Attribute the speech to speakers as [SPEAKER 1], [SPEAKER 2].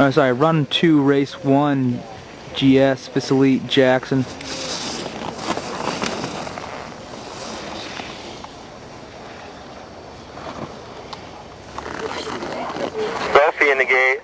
[SPEAKER 1] uh, sorry, run two, race one, GS, Facilite, Jackson. Belfie in the gate.